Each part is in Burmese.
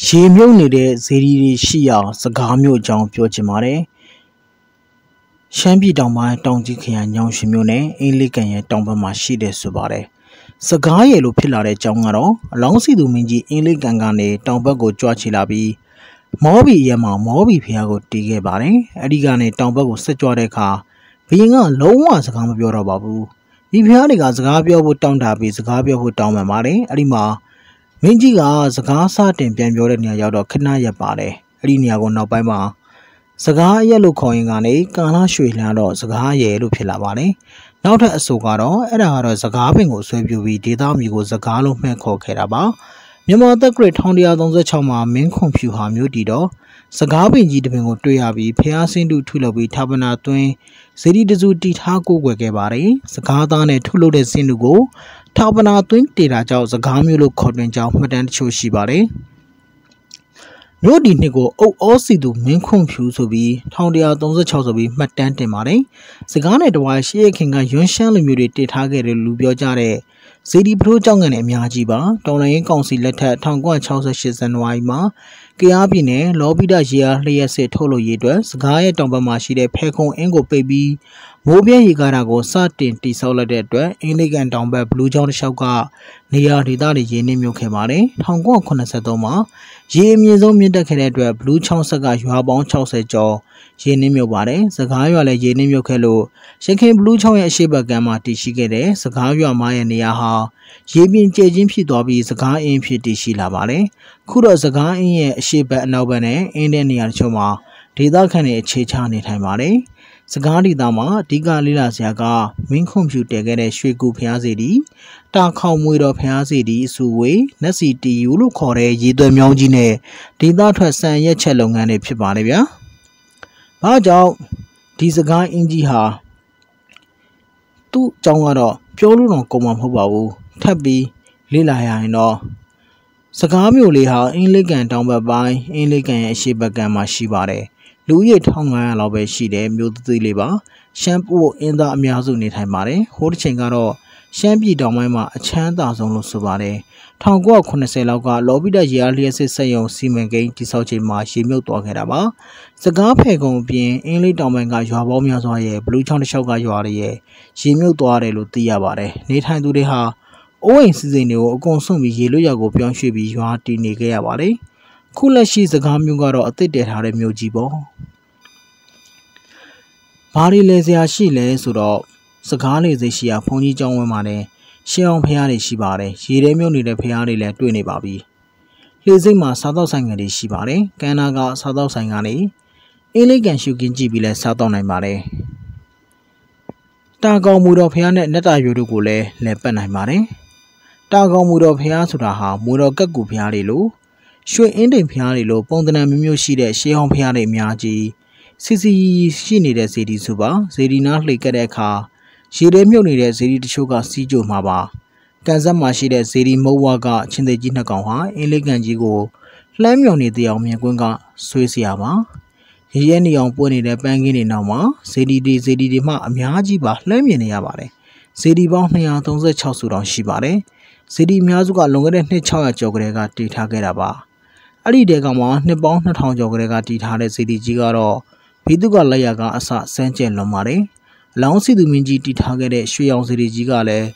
ရေမြုပ်နေတဲ့ဇေဒီတွေရှိရာစကားမျိုးအကြောင်းပြောချင်ပါတယ်။ရှမ်းပြည်တောင်ပိုင်းတောင်ကြီးခရိုင်ညောင်ရွှေမြို့နယ်အင်းလေးကန်ရဲ့တောင်ဘက်မှာရှိတယ်ဆိုပါတယ်။စကားရည်လို့ဖြစ်လာတဲ့အကြောင်းကတော့အလောင်းစီသူမင်းကြီးအင်းလေးကန်ကနေတောင်ဘက်ကိုကြွချီလာပြီးမောဘီရဲမှာမောဘီဖျားကိုတီးခဲ့ပါတယ်။အဲဒီကနေတောင်ဘက်ကိုဆက်ကြွတဲ့အခါဘီရင်ကလုံးဝစကားမပြောတော့ပါဘူး။ဒီဖျားတွေကစကားပြောဖို့တောင်းတာပြီးစကားပြောဖို့တောင်းပန်ပါတယ်။အဲဒီမှာ မင်းကြီးကစကားစတင်ပြန်ပြောတဲ့နေရာရောက်တော့ခဏရက်ပါတယ်အဲ့ဒီနေရာကိုနောက်ပိုင်းမှာစကားရက်လို့ခေါ်ရင်ကနေကာလာရွှေလှမ်းတော့စကားရဲလို့ဖြစ်လာပါတယ်နောက်ထပ်အဆိုကတော့အဲ့ဒါကတော့စကားပင်ကိုဆွဲပြူပြီးဒေတာမျိုးကိုစကားလို့မှတ်ခေါ်ခဲ့တာပါမြန်မာသက်ဂရစ်1136မှာမင်းခွန်ဖြူဟာမျိုးတည်တော့စကားပင်ကြီးတပင်ကိုတွေ့ရပြီးဖျားဆင်းတုထုလုပ်ပြီးဌာပနာသွင်းဇေဒီတစုတီထားကိုွယ်ခဲ့ပါတယ်စကားသားနဲ့ထုလုပ်တဲ့ဆင်းတုကို ဌာပနာသွင်းတေတာကြောင့်စကားမျိုးလို့ခေါ်တွင်ကြောင်းမှတ်တမ်းတချို့ရှိပါတယ်မြို့ဒီနှစ်ကိုအုပ်ဩစီသူမင်းခွန်ဖြူဆိုပြီး1136ဆိုပြီးမှတ်တမ်းတင်ပါတယ်။စကားနဲ့တဝါရှေးရခင်ကရွန်းရှမ်းလူမျိုးတွေတည်ထားခဲ့တယ်လူပြောကြတဲ့ဇေဒီဖရိုးကြောင့်ကနေအများကြီးပါတော်လိုင်းကောင်စီလက်ထက်1968ဇန်နဝါရီမှာကရားပြည်နယ်လော်ပိဒရေအားလျှက်စစ်ထုတ်လို့ရေးအတွက်စကားရဲ့တောင်ဘက်မှာရှိတဲ့ဖဲခုံအင်းကိုပိတ်ပြီးမိုးပြင်းရေကားတာကိုစတင်တိဆောက်လိုက်တဲ့အတွက်အင်္ဂလိကန်တောင်ဘက်ဘလူးချောင်းတစ်လျှောက်ကနေရာဒေသတွေရင်းနှီးမြုပ်ခဲ့ပါတယ်1983မှာရေအမြင့်ဆုံးမြင့်တက်ခဲ့တဲ့အတွက်ဘလူးချောင်းဆက်ကရွာပေါင်း60ကျော်ရင်းနှီးမြုပ်ပါတယ်စကားရွာလည်းရင်းနှီးမြုပ်ခဲ့လို့ရခင်ဘလူးချောင်းရဲ့အရှိတ်ဘက်ကမ်းမှာတည်ရှိခဲ့တဲ့စကားရွာမရဲ့နေရာဟာရေပြင်ကျချင်းဖြစ်သွားပြီးစကားအင်းဖြစ်တည်ရှိလာပါတယ်ခုတော့စကားအင်းရဲ့အရှိတ်ဘက်အနောက်ဘက်နဲ့အင်းတဲ့နေရာတချို့မှာဒေသခံတွေအခြေချနေထိုင်ပါတယ်စကားဒေသမှာအဓိကလေးလာစရာကမင်းခွန်ဖြူတည်ခဲ့တဲ့ရွှေကူဖျားစီတီတာခေါင်မွေတော်ဖျားစီတီအစုဝေနက်စီတီယူလို့ခေါ်တဲ့ရေသွဲမြောင်းကြီးနဲ့ဒေသထွက်ဆန်ရက်ချက်လုပ်ငန်းတွေဖြစ်ပါတယ်ဗျာ။ဘာကြောင့်ဒီစကားအင်ကြီးဟာသူ့အကြောင်းကတော့ပြောလို့တော့ကုန်မှာမဟုတ်ပါဘူး။ထပ်ပြီးလေ့လာရရင်တော့ စကားမျိုးလေးဟာအင်္ဂလိပ်ကန်တောင်ဘက်ပိုင်းအင်္ဂလိပ်ကန်ရဲ့အရှေ့ဘက်ကမ်းမှာရှိပါတယ်။လူဦးရေ1500လောက်ပဲရှိတဲ့မြို့သေးလေးပါရှမ်းပို့အင်းသားအများစုနေထိုင်ပါတယ်ဟိုးတစ်ချိန်ကတော့ရှမ်းပြည်တောင်ပိုင်းမှာအချမ်းသာဆုံးလို့ဆိုပါတယ်1980လောက်ကလော်ဘီဒရေအားလျှက်စစ်စက်ရုံစီမံကိန်းတိစောက်ချိန်မှာရေမြုပ်သွားခဲ့တာပါစကားဖယ်ကုံအပြင်အင်းလေးတောင်ပိုင်းကရွာပေါင်းများစွာရဲ့ဘလူးချောင်းတစ်လျှောက်ကရွာတွေရဲ့ရေမြုပ်သွားတယ်လို့သိရပါတယ်နေထိုင်သူတွေဟာ အိုးအိမ်စီစဉ်တွေကိုအကုန်ဆုံးပြီးရေလွတ်ရွာကိုပြောင်းရွှေ့ပြီးရွာတည်နေခဲ့ရပါတယ်ခုလက်ရှိစကားမျိုးကတော့အသစ်တည်ထားတဲ့မျိုးကြီးပေါ့ဘာတွေလဲစရာရှိလဲဆိုတော့စကားလေစိတ်ရှိရာဘုန်းကြီးကျောင်းဝင်းမှာလည်းရှင်းအောင်ဖရားတွေရှိပါတယ်ရေထဲမြုပ်နေတဲ့ဖရားတွေလည်းတွေ့နေပါပြီလေစိတ်မှာစားတော့ဆိုင်ငယ်တွေရှိပါတယ်ကန္နာကစားတော့ဆိုင်ကနေအင်းလေးကန်ရှုကင်းကြည့်ပြီးလဲစားတော့နိုင်ပါတယ်တာကောင်မူတော်ဖရားနဲ့နက်တာရွတို့ကိုလည်းလဲပတ်နိုင်ပါတယ် တာကောင်မူတော်ဖရားဆိုတာဟာမူတော်ကက်ကူဖရားတွေလို့ရွှေအင်းတိမ်ဖျားတွေလိုပုံသဏ္ဍာန်မျိုးမျိုးရှိတဲ့ရှေးဟောင်းဖျားတွေအများကြီးစီစီရှိနေတဲ့ဇေဒီစုပါဇေဒီနာလှိကတဲ့အခါရေထဲမြုပ်နေတဲ့ဇေဒီတချို့ကစီးကြိုမှာပါကန်ဆက်မှာရှိတဲ့ဇေဒီမုတ်ဝါကချင်းသေးကြီးနှစ်ကောင်ဟာအင်းလေးကန်ကြီးကိုလှမ်းမြောင်နေတဲ့အောင်မြင်ကွင်းကဆွေးစရာပါရရဲနေအောင်ပွင့်နေတဲ့ပန်းကင်းတွေနောက်မှာဇေဒီဒီဇေဒီတွေမှအများကြီးပါလှမ်းမြင်နေရပါတယ်ဇေဒီပေါင်း236စုတောင်ရှိပါတယ် ဇေဒီအများစုကလွန်ခဲ့တဲ့နှစ်600ကျော်ကလေးကတည်ထားခဲ့တာပါအဲ့ဒီတဲကောင်မှာနှစ်ပေါင်း2000ကျော်ကလေးကတည်ထားတဲ့စီတီကြီးကတော့ဘီသူကလက်ရကအစစမ်းကျင်လွန်ပါတယ်။အလောင်းစီသူမင်းကြီးတည်ထားခဲ့တဲ့ရွှေရောင်စီတီကြီးကလည်း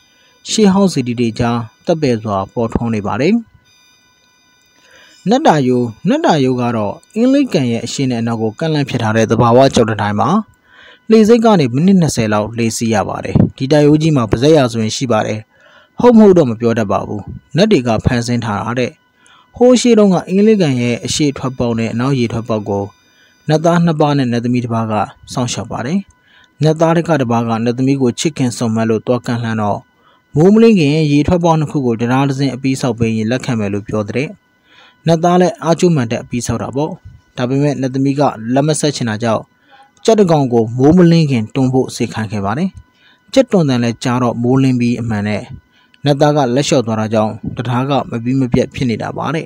ရှေးဟောင်းစီတီတွေကြားတက်ပယ်စွာပေါ်ထွန်းနေပါတယ်။နတ်တာယိုနတ်တာယိုကတော့အင်းလိတ်ကန်ရဲ့အရှင်းနဲ့အနောက်ကိုကန့်လန့်ဖြစ်ထားတဲ့သဘာဝကြောက်တဲ့တိုင်းမှာလေစိတ်ကနေမိနစ်20လောက်လေစီးရပါတယ်။ဒီတာယိုကြီးမှာပါဇက်ရဆိုရင်ရှိပါတယ်။ ဟုတ်မဟုတ်တော့မပြောတတ်ပါဘူး။နတ်တွေကဖန်ဆင်းထားတာတဲ့။ဟိုးရှိတုန်းကအင်္ဂလိပ်ကန်ရဲ့အရှိထွက်ပေါက်နဲ့အနောက်ရေထွက်ပေါက်ကိုနတ်သားနှစ်ပါးနဲ့နတ်သမီးတစ်ပါးကစောင့်ရှောက်ပါတယ်။နတ်သားတစ်ခါတစ်ပါးကနတ်သမီးကိုချစ်ခင်ဆုံမလို့တွားကန်လှမ်းတော့မိုးမလင်းခင်ရေထွက်ပေါက်နှစ်ခုကိုတရားဒဇင်အပီးဆောက်ပေးရင်လက်ခံမယ်လို့ပြောတဲ့။နတ်သားလည်းအာကျုမှန်တဲ့အပီးဆောက်တာပေါ့။ဒါပေမဲ့နတ်သမီးကလက်မဆက်ချင်တာကြောင့်ကြက်တကောင်ကိုမိုးမလင်းခင်တွန်းဖို့စေခိုင်းခဲ့ပါတယ်။ကြက်တွန်တန်လည်းကြားတော့မိုးလင်းပြီးအမှန်နဲ့ နတ်သားကလက်လျှော့သွားတာကြောင့်တထားကမပြီးမပြတ်ဖြစ်နေတာပါတဲ့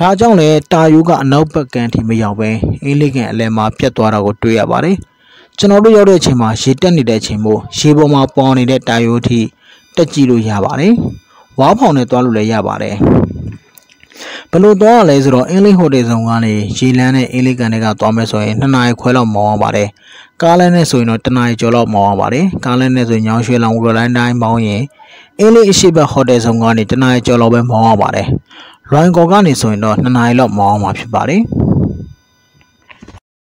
ဒါကြောင့်လည်းတာယိုးကအနောက်ဘက်ကမ်းထိမရောက်ပဲအင်းလေးကန်အလဲမှာပြတ်သွားတာကိုတွေ့ရပါတယ်ကျွန်တော်တို့ရောက်တဲ့အချိန်မှာရေတက်နေတဲ့အချိန်မို့ရေပေါ်မှာပေါ်နေတဲ့တာယိုးထိတက်ကြည့်လို့ရပါတယ်ဝါးဖောင်နဲ့သွားလို့လည်းရပါတယ် ဘယ်လိုသွားရလဲဆိုတော့အင်းလေးဟိုတယ်ဆောင်ကနေရေလန်းနဲ့အင်းလေးကန်တွေကသွားမယ်ဆိုရင်2နာရီခွဲလောက်မောင်းရပါတယ်ကားလမ်းနဲ့ဆိုရင်တော့1နာရီကျော်လောက်မောင်းရပါတယ်ကားလမ်းနဲ့ဆိုရင်ညောင်ရွှေလောင်ဝရလိုင်းတိုင်းမောင်းရင်အင်းလေးအရှိဘက်ဟိုတယ်ဆောင်ကနေ1နာရီကျော်လောက်ပဲမောင်းရပါတယ်လွိုင်ကော်ကနေဆိုရင်တော့2နာရီလောက်မောင်းရမှာဖြစ်ပါတယ်